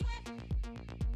Music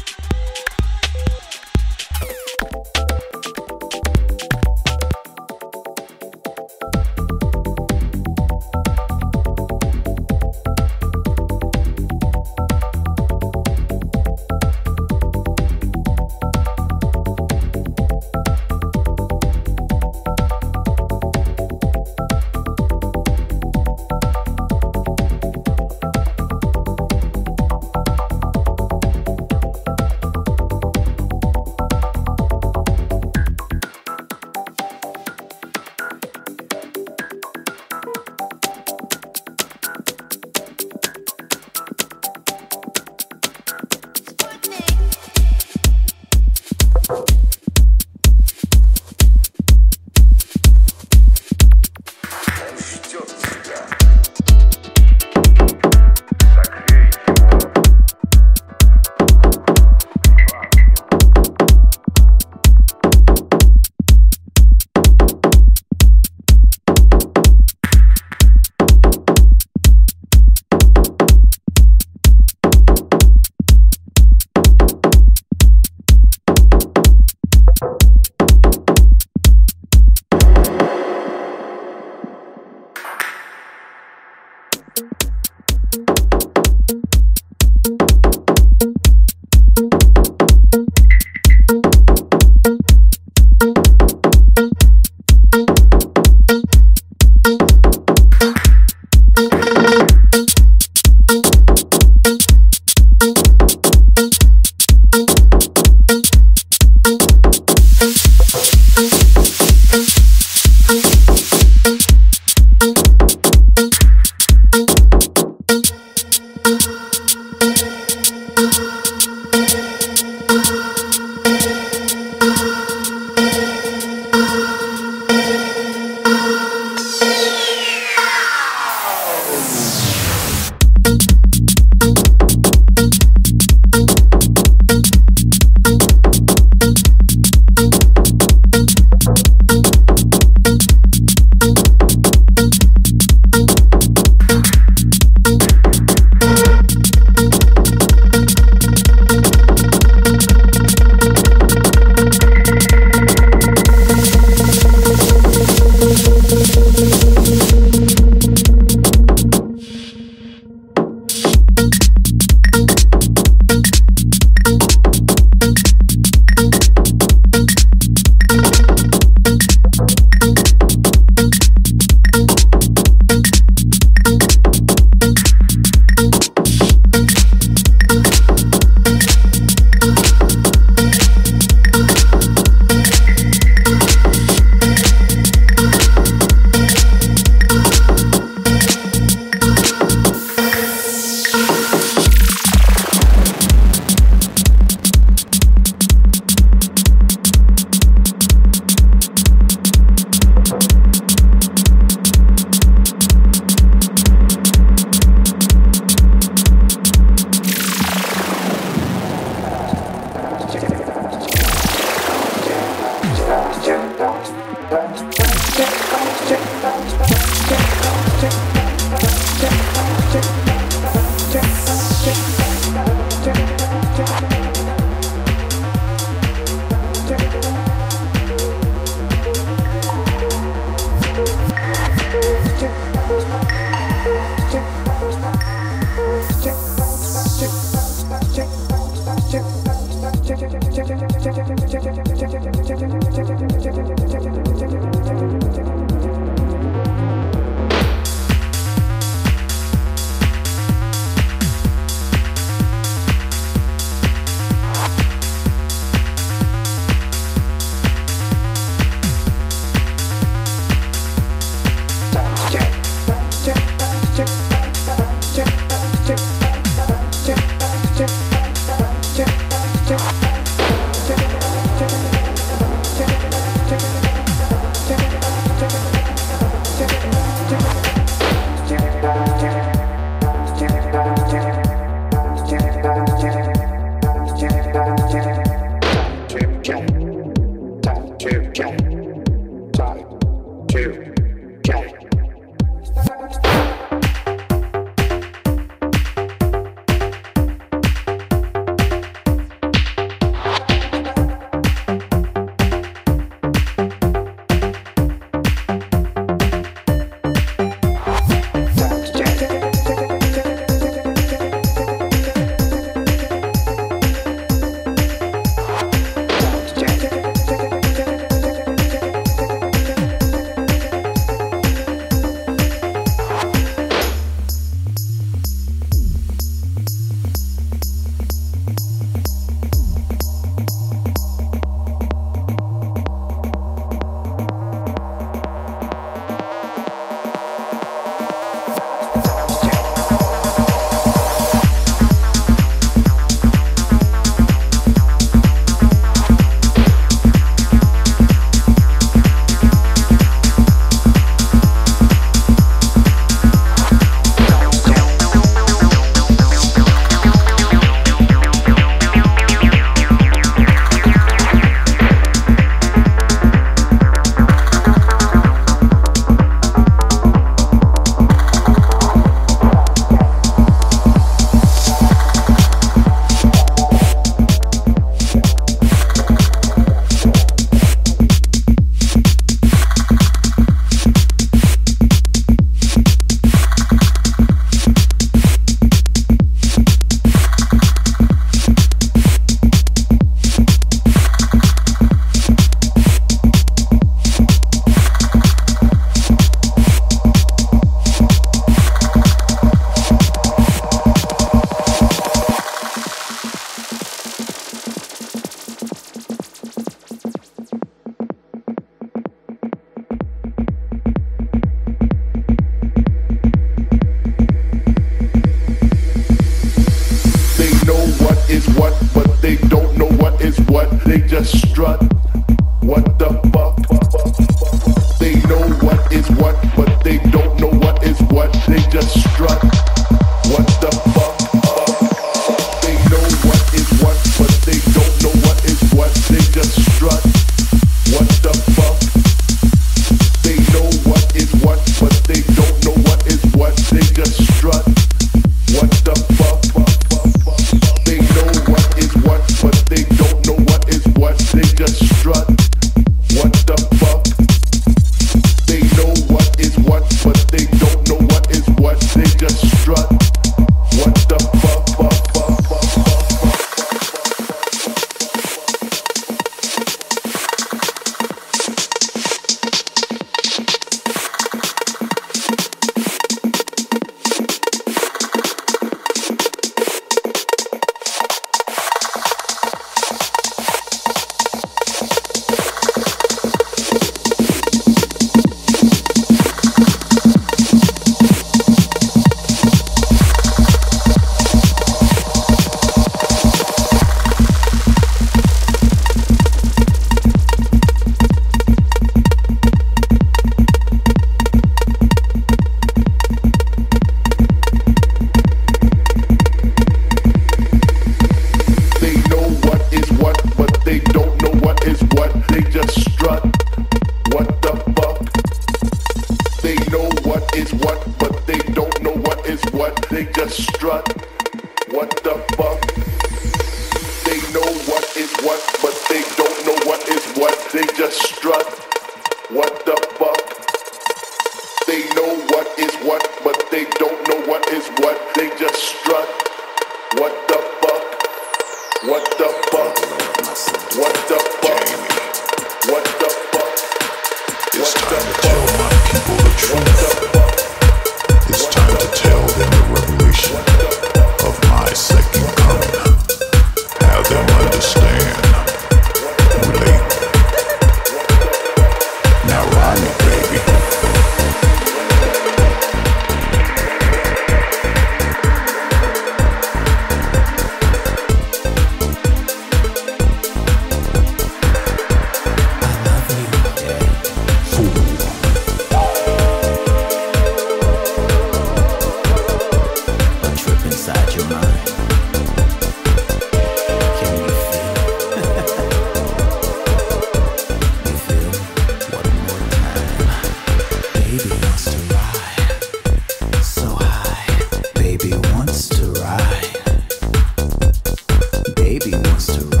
to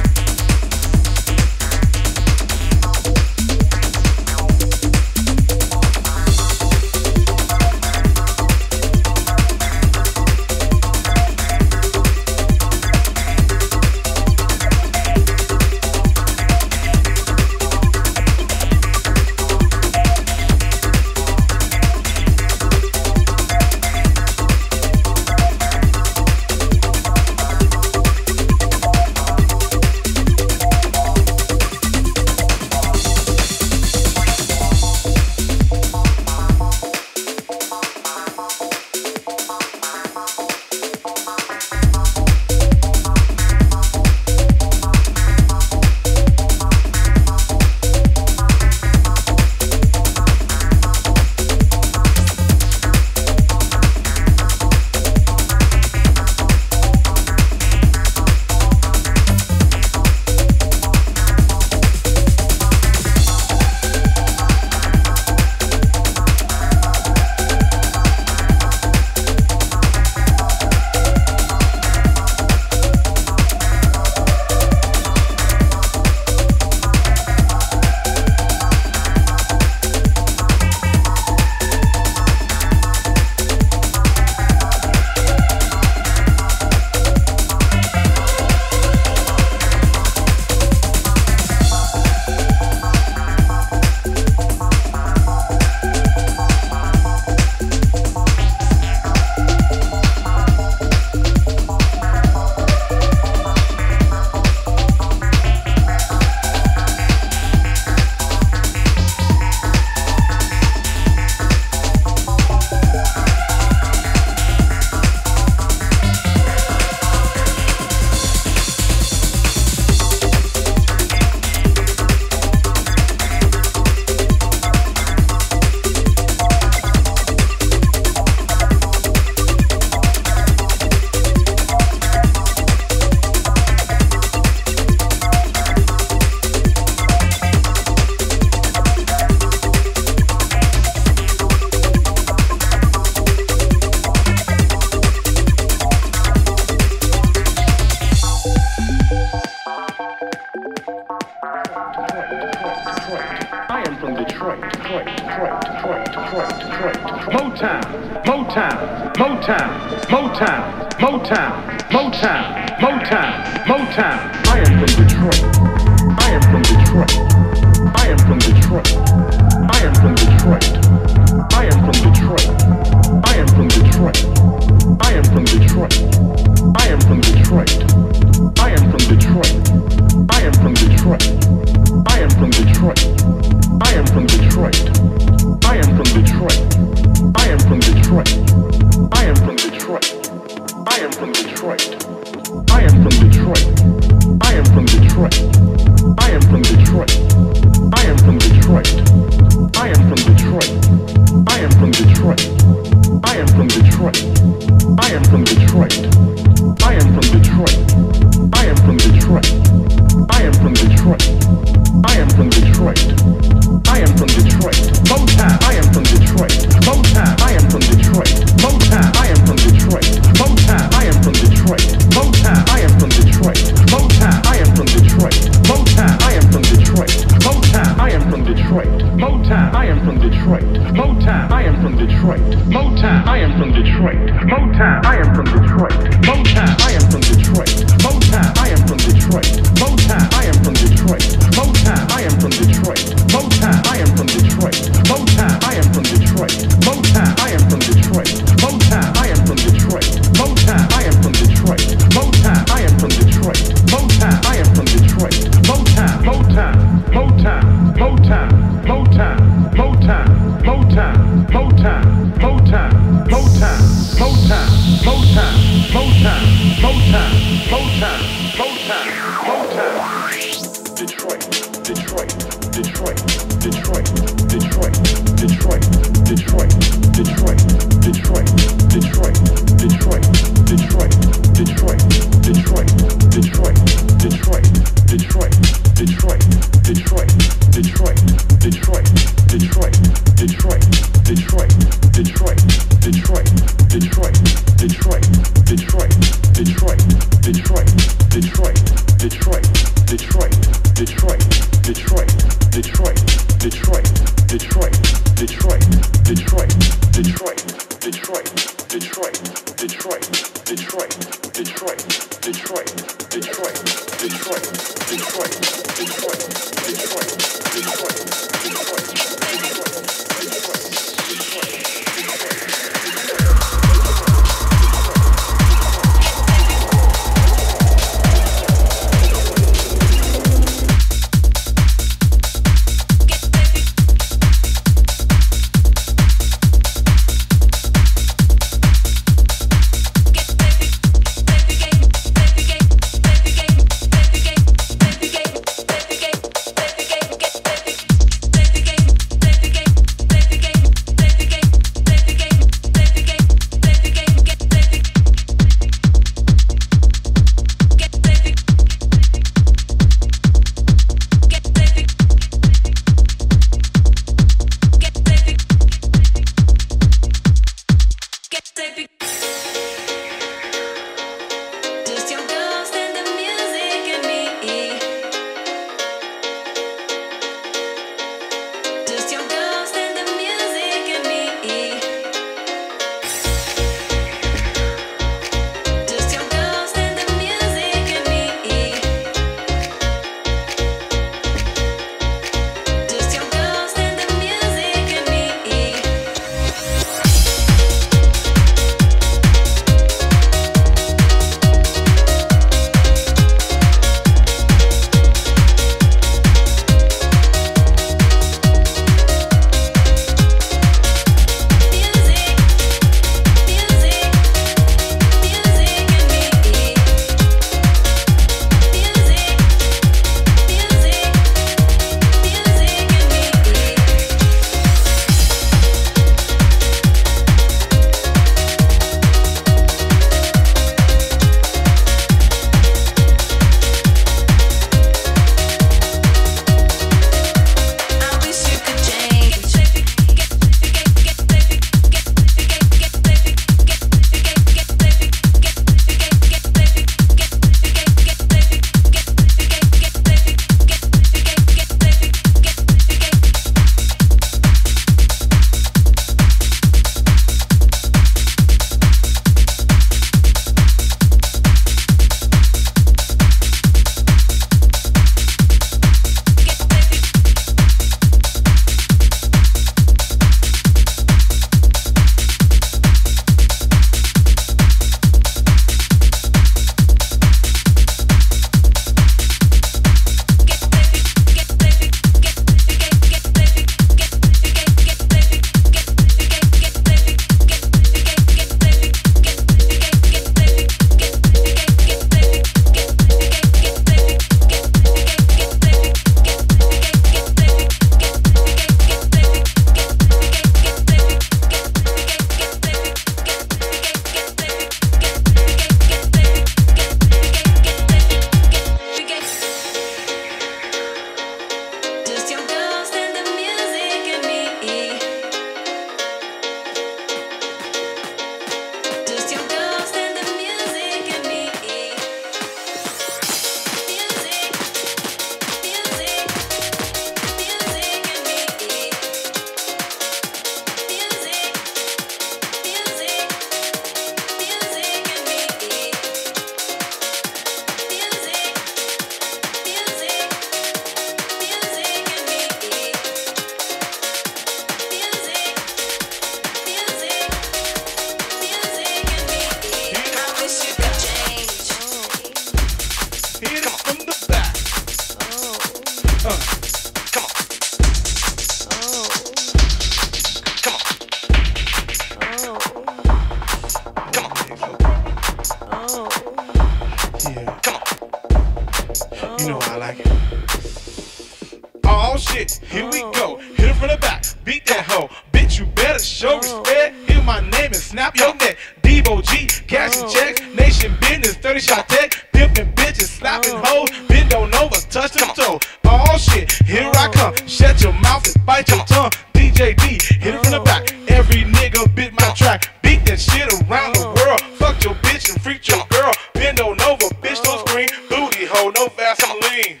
no Vaseline.